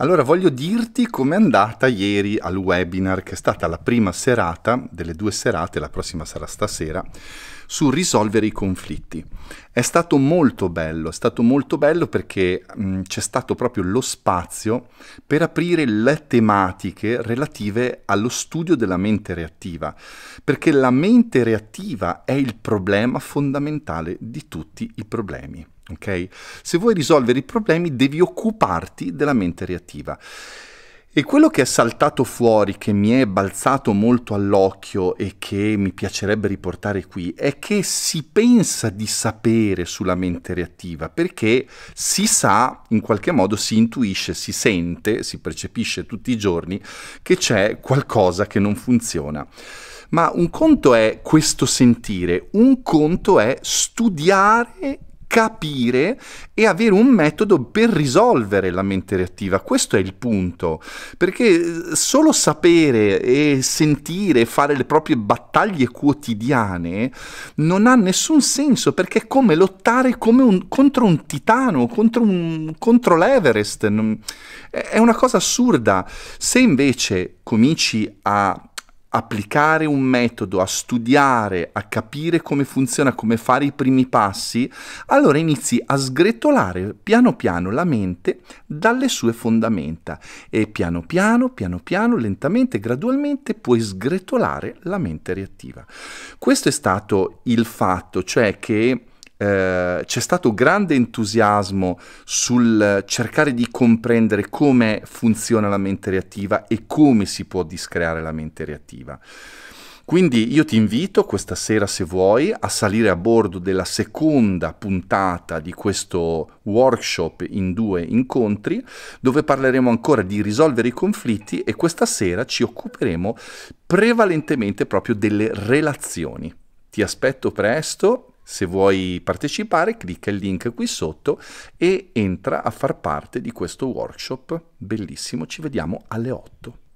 Allora voglio dirti com'è andata ieri al webinar, che è stata la prima serata delle due serate, la prossima sarà stasera, su risolvere i conflitti. È stato molto bello, è stato molto bello perché mh, c'è stato proprio lo spazio per aprire le tematiche relative allo studio della mente reattiva, perché la mente reattiva è il problema fondamentale di tutti i problemi. Okay? Se vuoi risolvere i problemi devi occuparti della mente reattiva. E quello che è saltato fuori, che mi è balzato molto all'occhio e che mi piacerebbe riportare qui, è che si pensa di sapere sulla mente reattiva, perché si sa, in qualche modo si intuisce, si sente, si percepisce tutti i giorni che c'è qualcosa che non funziona. Ma un conto è questo sentire, un conto è studiare capire e avere un metodo per risolvere la mente reattiva. Questo è il punto, perché solo sapere e sentire, fare le proprie battaglie quotidiane non ha nessun senso, perché è come lottare come un, contro un titano, contro, un, contro l'Everest. È una cosa assurda. Se invece cominci a applicare un metodo, a studiare, a capire come funziona, come fare i primi passi, allora inizi a sgretolare piano piano la mente dalle sue fondamenta e piano piano, piano piano, lentamente, gradualmente puoi sgretolare la mente reattiva. Questo è stato il fatto, cioè che eh, c'è stato grande entusiasmo sul cercare di comprendere come funziona la mente reattiva e come si può discreare la mente reattiva. Quindi io ti invito questa sera, se vuoi, a salire a bordo della seconda puntata di questo workshop in due incontri, dove parleremo ancora di risolvere i conflitti e questa sera ci occuperemo prevalentemente proprio delle relazioni. Ti aspetto presto se vuoi partecipare, clicca il link qui sotto e entra a far parte di questo workshop bellissimo. Ci vediamo alle 8.